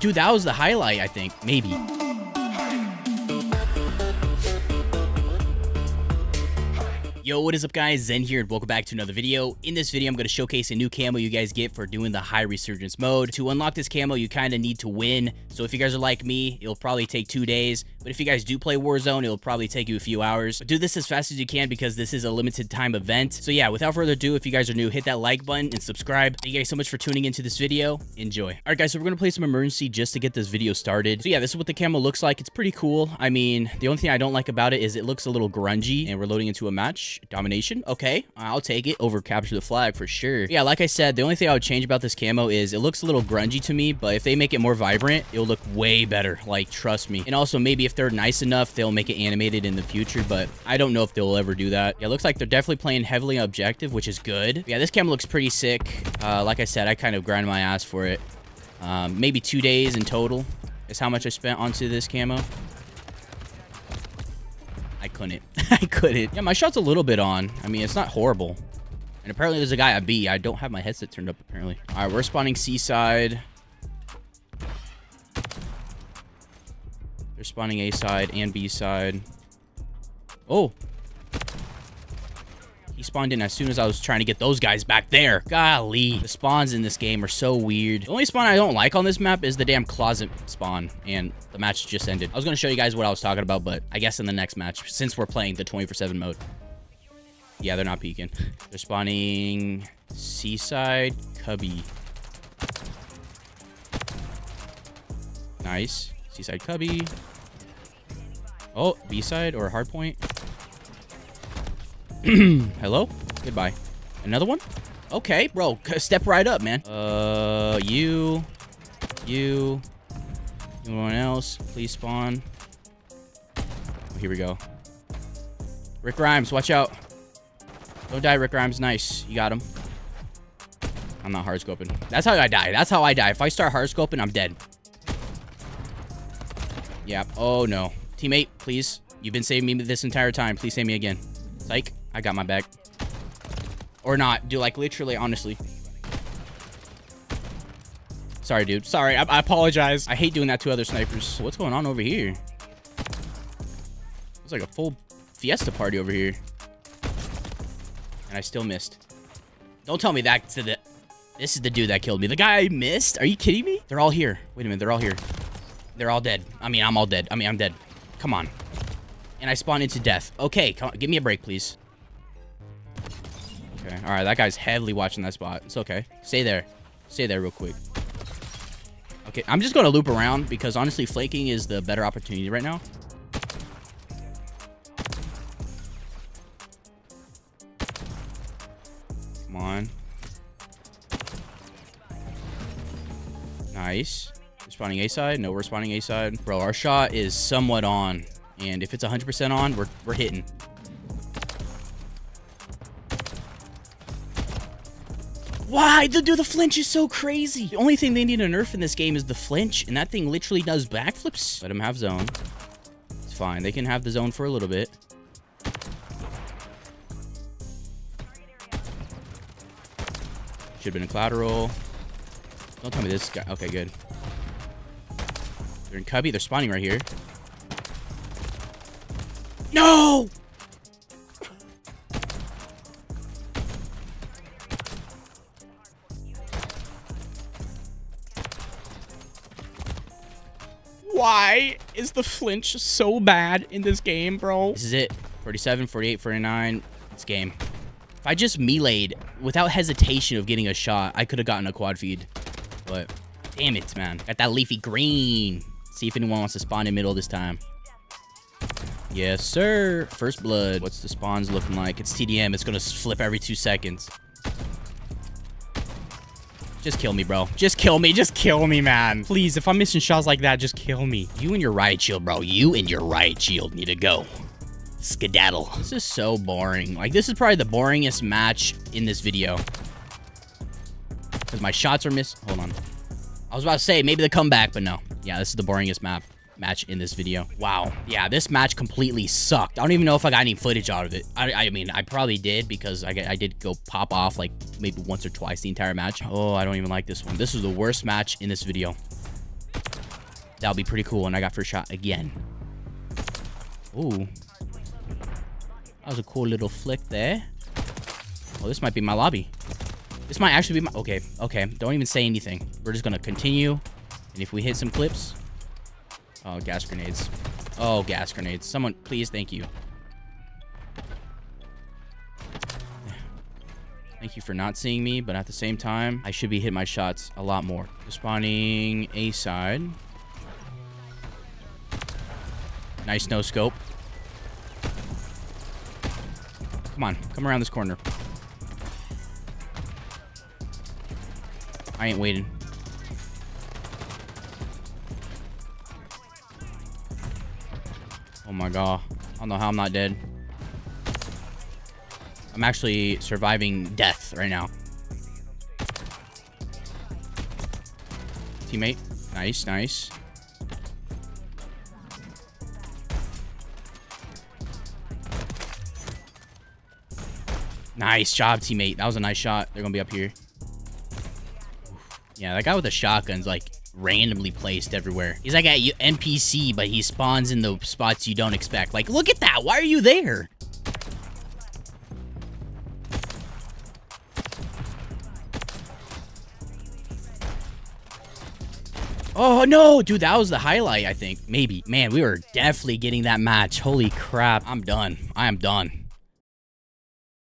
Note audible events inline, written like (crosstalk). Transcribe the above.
Dude, that was the highlight, I think. Maybe. Yo, what is up guys? Zen here and welcome back to another video. In this video, I'm going to showcase a new camo you guys get for doing the high resurgence mode. To unlock this camo, you kind of need to win. So if you guys are like me, it'll probably take two days. But if you guys do play Warzone, it'll probably take you a few hours. But do this as fast as you can because this is a limited time event. So yeah, without further ado, if you guys are new, hit that like button and subscribe. Thank you guys so much for tuning into this video. Enjoy. All right, guys, so we're going to play some emergency just to get this video started. So yeah, this is what the camo looks like. It's pretty cool. I mean, the only thing I don't like about it is it looks a little grungy and we're loading into a match. Domination. Okay, I'll take it over capture the flag for sure. Yeah, like I said, the only thing I would change about this camo is it looks a little grungy to me, but if they make it more vibrant, it'll look way better. Like, trust me. And also, maybe if they're nice enough, they'll make it animated in the future, but I don't know if they'll ever do that. Yeah, it looks like they're definitely playing heavily objective, which is good. Yeah, this camo looks pretty sick. Uh, like I said, I kind of grind my ass for it. Um, maybe two days in total is how much I spent onto this camo. I couldn't. (laughs) I couldn't. Yeah, my shot's a little bit on. I mean, it's not horrible. And apparently there's a guy at B. I don't have my headset turned up, apparently. All right, we're spawning C-side. They're spawning A side and B side. Oh. He spawned in as soon as I was trying to get those guys back there. Golly. The spawns in this game are so weird. The only spawn I don't like on this map is the damn closet spawn. And the match just ended. I was going to show you guys what I was talking about, but I guess in the next match, since we're playing the 24-7 mode. Yeah, they're not peeking. They're spawning C-side Cubby. Nice. C-side Cubby. Oh, B-side or hardpoint. (clears throat) Hello? Goodbye. Another one? Okay, bro. Step right up, man. Uh, you. You. Anyone else? Please spawn. Oh, here we go. Rick Grimes, watch out. Don't die, Rick Grimes. Nice. You got him. I'm not hard scoping. That's how I die. That's how I die. If I start hard scoping, I'm dead. Yeah. Oh, no. Teammate, please. You've been saving me this entire time. Please save me again. Psych. I got my back. Or not. Do like literally, honestly. Sorry, dude. Sorry. I, I apologize. I hate doing that to other snipers. What's going on over here? It's like a full fiesta party over here. And I still missed. Don't tell me that's the... This is the dude that killed me. The guy I missed? Are you kidding me? They're all here. Wait a minute. They're all here. They're all dead. I mean, I'm all dead. I mean, I'm dead. Come on. And I spawned into death. Okay, come on. Give me a break, please. Okay. All right, that guy's heavily watching that spot. It's okay. Stay there. Stay there real quick. Okay, I'm just going to loop around because honestly, flaking is the better opportunity right now. Come on. Nice. Respawning A side. No, we're spawning A side. Bro, our shot is somewhat on. And if it's 100% on, we're, we're hitting. Why? The, dude, the flinch is so crazy. The only thing they need to nerf in this game is the flinch. And that thing literally does backflips. Let him have zone. It's fine. They can have the zone for a little bit. Should have been a collateral. Don't tell me this guy. Okay, good. They're in Cubby. They're spawning right here. No! Why is the flinch so bad in this game, bro? This is it. 47, 48, 49. It's game. If I just meleeed without hesitation of getting a shot, I could have gotten a quad feed. But damn it, man. Got that leafy green. See if anyone wants to spawn in middle this time. Yes, sir. First blood. What's the spawns looking like? It's TDM. It's going to flip every two seconds. Just kill me, bro. Just kill me. Just kill me, man. Please, if I'm missing shots like that, just kill me. You and your riot shield, bro. You and your riot shield need to go. Skedaddle. This is so boring. Like, this is probably the boringest match in this video. Because my shots are missed. Hold on. I was about to say, maybe the comeback, but no. Yeah, this is the boringest map match in this video. Wow. Yeah, this match completely sucked. I don't even know if I got any footage out of it. I, I mean, I probably did because I, I did go pop off like maybe once or twice the entire match. Oh, I don't even like this one. This is the worst match in this video. That'll be pretty cool. And I got first shot again. Ooh. That was a cool little flick there. Oh, this might be my lobby. This might actually be my... Okay, okay. Don't even say anything. We're just going to continue. And if we hit some clips... Oh, gas grenades. Oh, gas grenades. Someone, please, thank you. Thank you for not seeing me, but at the same time, I should be hitting my shots a lot more. Spawning A side. Nice no scope. Come on, come around this corner. I ain't waiting. Oh my god. I don't know how I'm not dead. I'm actually surviving death right now. Teammate. Nice, nice. Nice job, teammate. That was a nice shot. They're going to be up here. Yeah, that guy with the shotgun's like randomly placed everywhere. He's like at NPC, but he spawns in the spots you don't expect. Like, look at that. Why are you there? Oh, no. Dude, that was the highlight, I think. Maybe. Man, we were definitely getting that match. Holy crap. I'm done. I am done.